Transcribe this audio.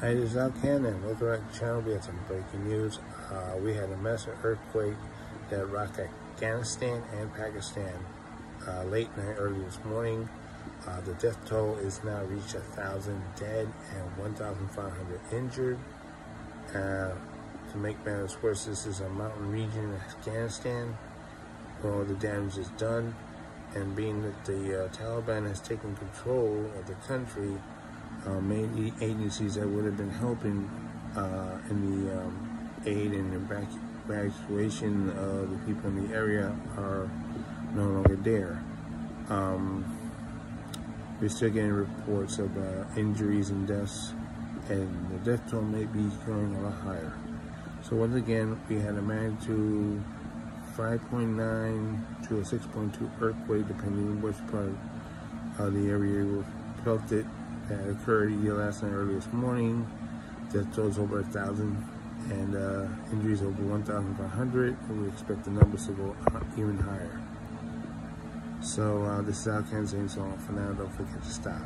Hi, this is Al Cannon. Welcome back to channel. We had some breaking news. Uh, we had a massive earthquake that rocked Afghanistan and Pakistan uh, late night, early this morning. Uh, the death toll is now reached a thousand dead and 1,500 injured. Uh, to make matters worse, this is a mountain region in Afghanistan where all the damage is done. And being that the uh, Taliban has taken control of the country, uh, agencies that would have been helping uh, in the um, aid and evacuation of the people in the area are no longer there. Um, we're still getting reports of uh, injuries and deaths, and the death toll may be going a lot higher. So once again, we had a magnitude 5.9 to a 6.2 earthquake, depending on which part of the area felt it that occurred last night early this morning. Death tolls over a thousand and uh, injuries over 1,500. And we expect the numbers to go even higher. So uh, this is Al Ken saying so for now. Don't forget to stop.